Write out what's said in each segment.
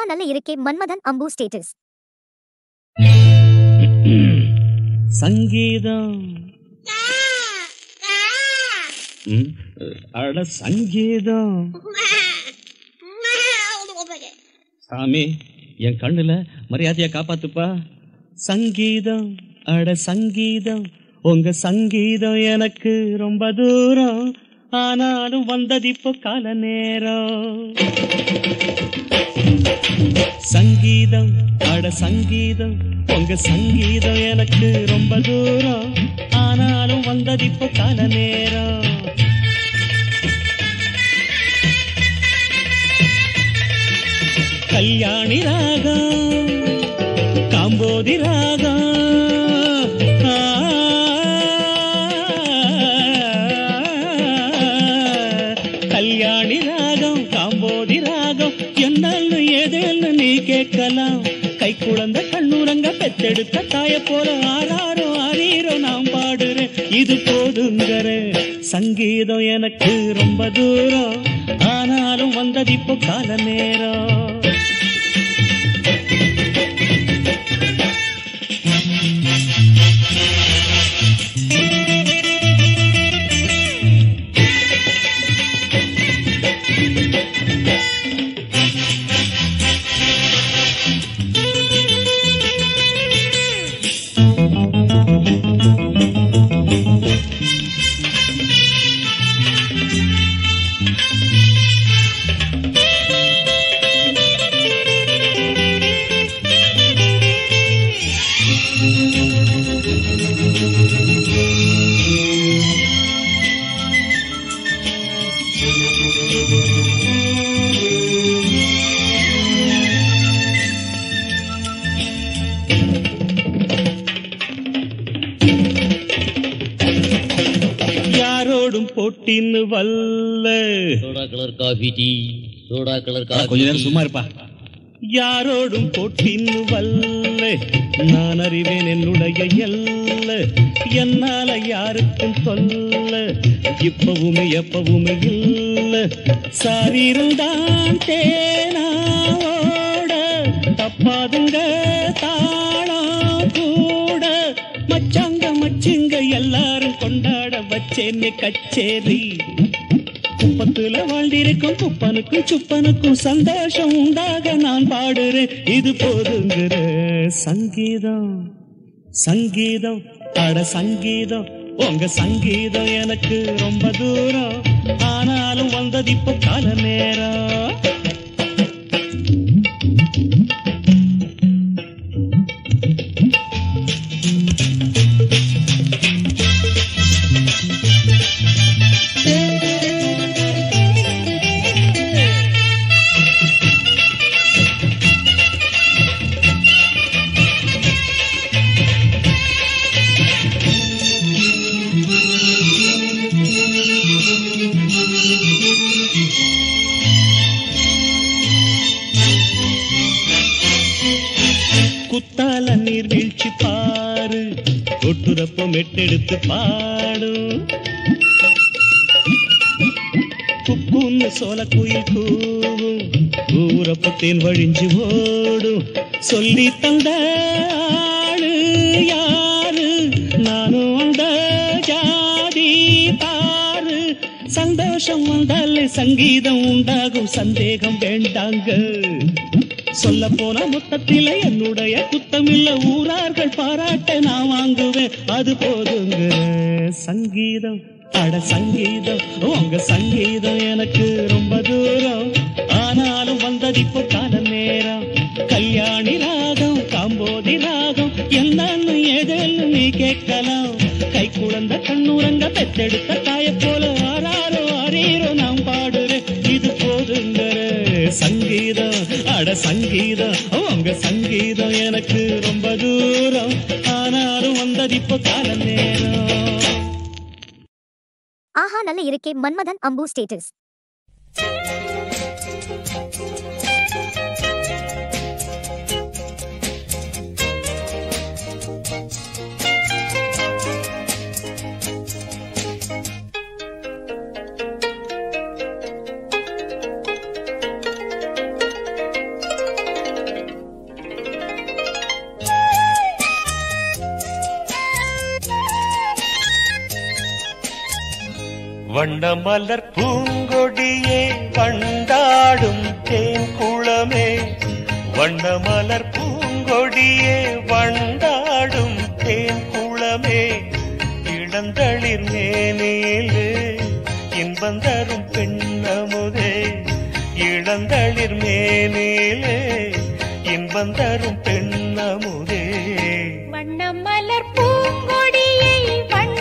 ஆஹா நல்ல இருக்கே மன்மதன் அம்பு ஸ்டேட்டஸ் சங்கீதம். அட சங்கீதம். சாமி என் கண்ணுல மரியாதையா காப்பாத்துப்பா. சங்கீதம். அட சங்கீதம். உங்க சங்கீதம் எனக்கு ரொம்ப தூரம். ஆனாலும் வந்ததிப்போ கால நேரம். சங்கீதம் அட சங்கீதம் உங்க சங்கீதம் எனக்கு ரொம்ப தூரம். ஆனாலும் வந்ததிப்போ கால நேரம். கல்யாணி ராகம் காம்போதி ராகம் பெத்தெடுத்த தாய போல ஆறாரோ ஆறீரோ நான் பாடுறேன். இது போதுங்கிற சங்கீதம் எனக்கு ரொம்ப தூரம். ஆனாலும் வந்தது இப்போ கால நேரம் போட்டின்னு வல்ல soda colour coffee tea soda colour அட, கொஞ்ச நேரம் சும்மா இருப்பா. யாரோடும் போட்டின்னு வல்ல நான் அறிவேன் என்னுடைய எல்ல. என்னால யாருக்கும் சொல்ல. இப்பவுமே எப்பவுமே இல்ல. சாரீருந்தான் தேனாவோட. தப்பாதுங்க. கொண்டாட கச்சேரி. குப்பத்துல வாழ்ந்திருக்கும் குப்பனுக்கும் சுப்பனுக்கும் சந்தோஷம் உண்டாக நான் பாடுறேன். இது போதுங்கிற சங்கீதம். சங்கீதம். அட சங்கீதம். உங்க சங்கீதம் எனக்கு ரொம்ப தூரம். ஆனாலும் வந்தது இப்ப கால நேரம். குழப்பம் எட்டெடுத்து பாடும். குக்குன்னு சோல குயில் கூவும். ஊரப்பத்தேன் வழிஞ்சு ஓடும். சொல்லி தந்த ஆளு யாரு? நானும் அந்த ஜாதி பாரு. சந்தோஷம் வந்தால் சங்கீதம் உண்டாகும். சந்தேகம் வேண்டாங்க. சொல்ல போன மொத்தத்தில என்னுடைய குத்தமில்ல ஊரார்கள் பாராட்ட நான் வாங்குவேன். அது போதுங்க. சங்கீதம். அட சங்கீதம். உங்க சங்கீதம் எனக்கு ரொம்ப தூரம். ஆனாலும் வந்தது இப்போ கால நேரம். கல்யாணி ராகம் காம்போதி ராகம் என்னன்னு ஏதேன்னு நீ கேட்கலாம். கை குழந்த கண்ணுரங்க பெத்தெடுத்த தாய போல அட சங்கீதம். உங்க சங்கீதம் எனக்கு ரொம்ப தூரம். ஆனாலும் வந்தது இப்போ கால நேரம் ஆஹா நல்ல இருக்கே. மன்மதன் அம்பு ஸ்டேட்டஸ். வண்ணமலர் பூங்கொடியே வண்டாடும் தேன் குளமே வண்ணமலர் பூங்கொடியே வண்டாடும் தேன் குளமே இளந்தளிர் மேனிலே இன்பந்தரும் பெண்ணமுதே. இளந்தளிர் மேனிலே இன்பந்தரும் பெண்ணமுதே. வண்ணமலர் பூங்கொடியை வண்ண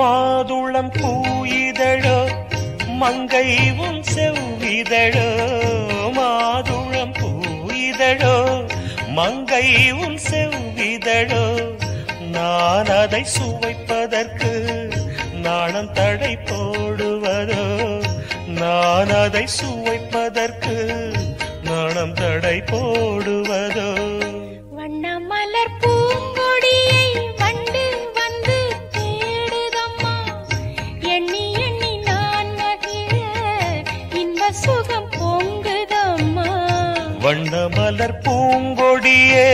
மாதுளம் பூயிதழோ மங்கை உன் செவ்விதழோ மாதுளம் பூயிதழோ மங்கை உன் செவ்விதழோ. நான் அதை சுவைப்பதற்கு நாணம் தடை போடுவதோ நான் அதை சுவைப்பதற்கு நாணம் தடை போடுவதோ. வண்ண மலர் பூங்கொடியே மலர் பூங்கொடியே.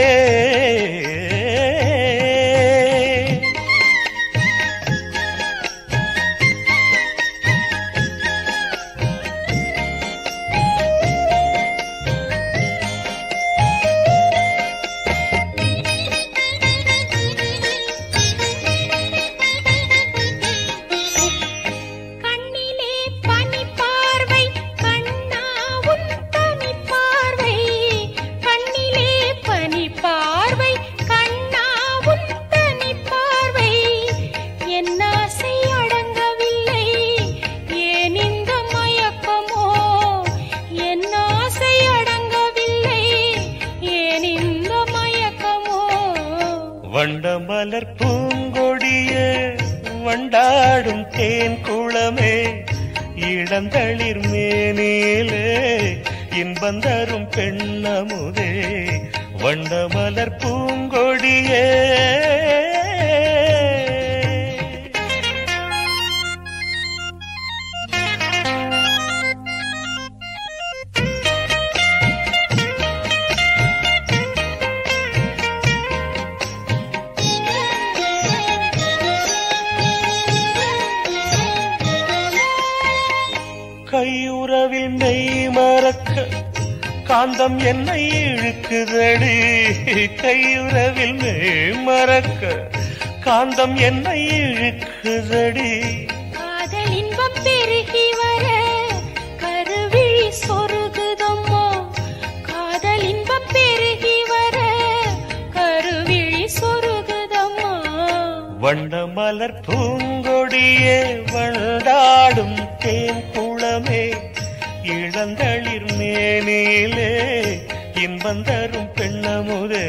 மலர் பூங்கொடியே வண்டாடும் தேன் குளமே இளந்தளிர் மேனிலே இன்பந்தரும் பெண்ணமுதே. வண்ட மலர் பூங்கொடியே காந்தம் என்னை இழுக்குதடி. கையுறவில் மறக்க காந்தம் என்னை இழுக்குதடி. காதல் இன்பம் பெருகி வர கருவிழி சொருகுதம்மா காதல் இன்பம் பெருகி வர கருவிழி சொருகுதம்மா வண்ண மலர் பூங்கொடியே வண்டாடும் தேன் குளமே. இளந்தளிர் மேனிலே இன்பந்தரும் பெண்ணமுதே.